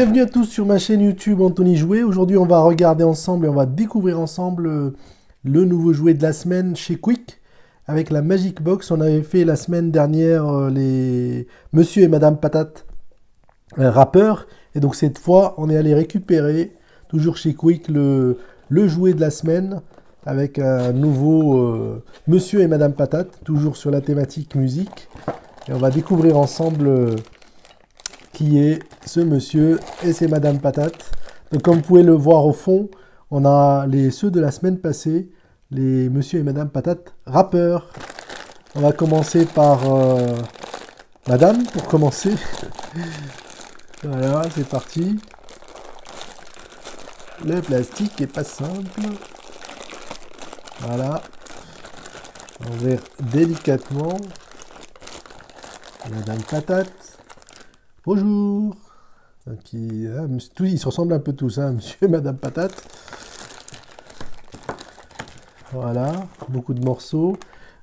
Bienvenue à tous sur ma chaîne YouTube Anthony Jouet. Aujourd'hui, on va regarder ensemble et on va découvrir ensemble euh, le nouveau jouet de la semaine chez Quick avec la Magic Box. On avait fait la semaine dernière euh, les Monsieur et Madame Patate euh, rappeurs. Et donc cette fois, on est allé récupérer, toujours chez Quick, le, le jouet de la semaine avec un nouveau Monsieur et Madame Patate, toujours sur la thématique musique. Et on va découvrir ensemble est ce monsieur et c'est Madame Patate. Donc comme vous pouvez le voir au fond, on a les ceux de la semaine passée, les Monsieur et Madame Patate rappeurs. On va commencer par euh, Madame pour commencer. voilà, c'est parti. Le plastique est pas simple. Voilà. On verra délicatement. Madame Patate. Bonjour qui, ah, Ils se ressemblent un peu tous, hein, monsieur et madame Patate. Voilà, beaucoup de morceaux.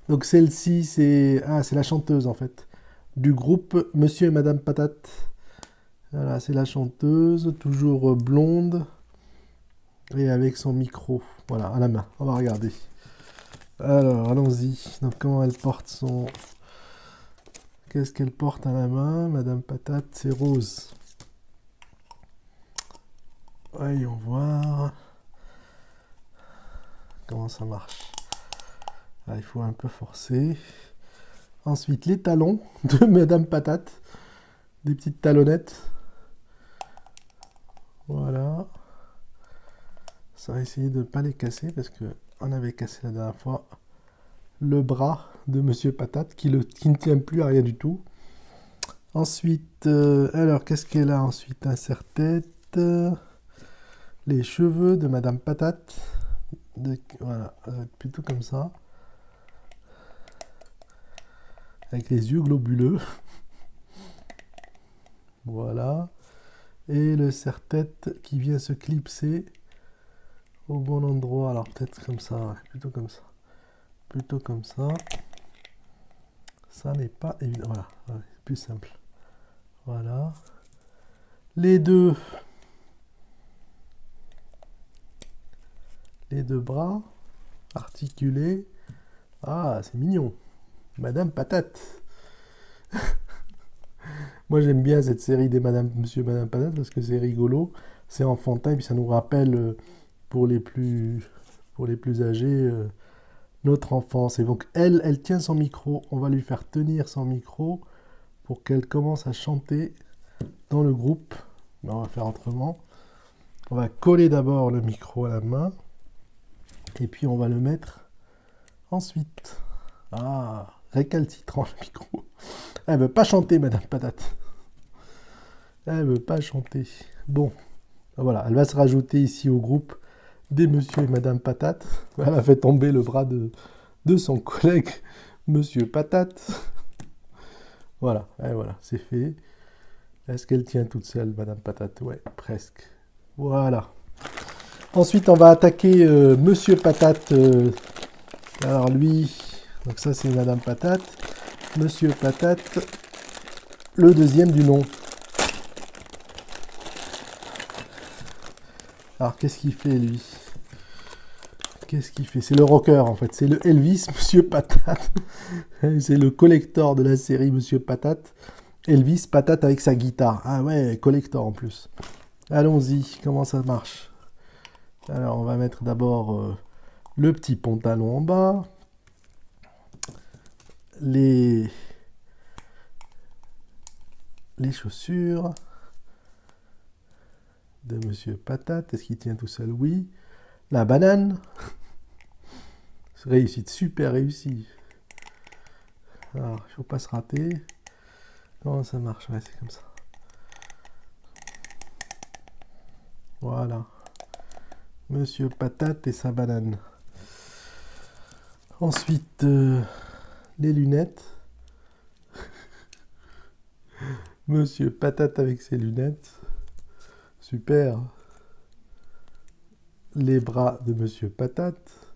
Donc celle-ci, c'est ah, la chanteuse en fait, du groupe Monsieur et Madame Patate. Voilà, c'est la chanteuse, toujours blonde, et avec son micro, voilà, à la main. On va regarder. Alors, allons-y. Donc comment elle porte son, Qu'est-ce qu'elle porte à la main Madame Patate, c'est rose. Voyons voir. Comment ça marche ah, Il faut un peu forcer. Ensuite, les talons de Madame Patate. Des petites talonnettes. Voilà. Ça va essayer de ne pas les casser parce que on avait cassé la dernière fois le bras de Monsieur Patate qui, ne tient plus à rien du tout. Ensuite, euh, alors qu'est-ce qu'elle a ensuite Un serre-tête, les cheveux de Madame Patate. Voilà, plutôt comme ça. Avec les yeux globuleux. voilà. Et le serre-tête qui vient se clipser au bon endroit. Alors peut-être comme ça, plutôt comme ça plutôt comme ça. Ça n'est pas évident. Voilà, plus simple. Voilà. Les deux. Les deux bras articulés. Ah, c'est mignon. Madame Patate. Moi, j'aime bien cette série des Madame, Monsieur Madame Patate parce que c'est rigolo, c'est enfantin, et puis ça nous rappelle euh, pour les plus, pour les plus âgés euh, notre enfance. Et donc elle, elle tient son micro. On va lui faire tenir son micro pour qu'elle commence à chanter dans le groupe. Mais on va faire autrement. On va coller d'abord le micro à la main. Et puis on va le mettre ensuite. Ah, récalcitrant le micro. Elle veut pas chanter, Madame Patate. Elle veut pas chanter. Bon, voilà, elle va se rajouter ici au groupe des monsieur et madame Patate. Elle a fait tomber le bras de, son collègue monsieur Patate. Voilà, et voilà, c'est fait. Est-ce qu'elle tient toute seule, madame Patate? Ouais, presque. Voilà. Ensuite, on va attaquer euh, monsieur Patate. Euh, alors lui, donc ça c'est madame Patate. Monsieur Patate, le deuxième du nom. Alors, qu'est-ce qu'il fait, lui? Qu'est-ce qu'il fait? C'est le rocker, en fait. C'est le Elvis, Monsieur Patate. C'est le collector de la série Monsieur Patate. Elvis Patate avec sa guitare. Ah ouais, collector en plus. Allons-y, comment ça marche? Alors, on va mettre d'abord euh, le petit pantalon en bas. Les... Les chaussures de Monsieur Patate. Est-ce qu'il tient tout seul? Oui. La banane. Réussite, super réussi. Alors, il faut pas se rater. Comment ça marche? Ouais, c'est comme ça. Voilà. Monsieur Patate et sa banane. Ensuite, euh, les lunettes. Monsieur Patate avec ses lunettes. Super. Les bras de Monsieur Patate.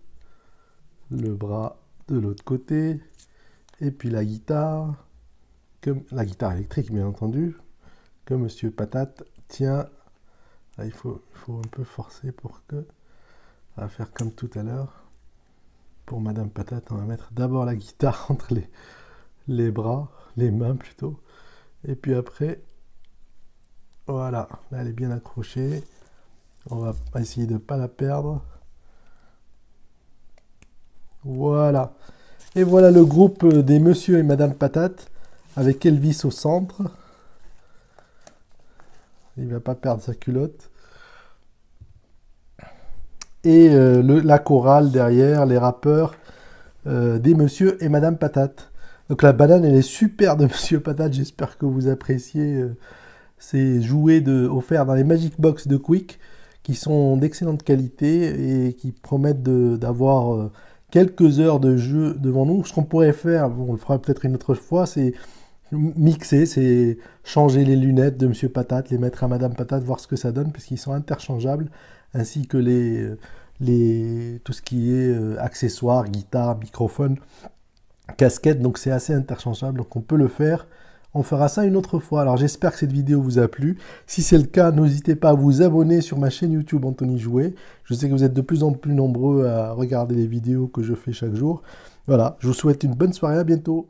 Le bras de l'autre côté. Et puis la guitare. Comme, la guitare électrique, bien entendu. Que Monsieur Patate tient. il, faut, faut un peu forcer pour que... On va faire comme tout à l'heure. Pour Madame Patate, on va mettre d'abord la guitare entre les, les bras, les mains plutôt. Et puis après, voilà, là elle est bien accrochée. On va essayer de ne pas la perdre. Voilà. Et voilà le groupe des Monsieur et Madame Patate avec Elvis au centre. Il va pas perdre sa culotte. Et euh, la chorale derrière, les rappeurs euh, des Monsieur et Madame Patate. Donc la banane, elle est super de Monsieur Patate. J'espère que vous appréciez euh, ces jouets de, offerts dans les Magic Box de Quick qui sont d'excellente qualité et qui promettent d'avoir quelques heures de jeu devant nous. Ce qu'on pourrait faire, on le fera peut-être une autre fois, c'est mixer, c'est changer les lunettes de Monsieur Patate, les mettre à Madame Patate, voir ce que ça donne, puisqu'ils sont interchangeables, ainsi que les, les, tout ce qui est euh, accessoires, guitare, microphone, casquette, donc c'est assez interchangeable, donc on peut le faire. On fera ça une autre fois. Alors j'espère que cette vidéo vous a plu. Si c'est le cas, n'hésitez pas à vous abonner sur ma chaîne YouTube Anthony Jouet. Je sais que vous êtes de plus en plus nombreux à regarder les vidéos que je fais chaque jour. Voilà, je vous souhaite une bonne soirée, à bientôt.